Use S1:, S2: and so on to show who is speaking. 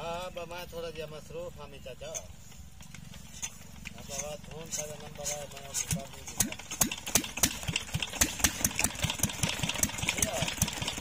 S1: हाँ मैं थोड़ा जिया मसरूफ हामी चाचा। हाँ, बाबा धुन का नंबर है मैं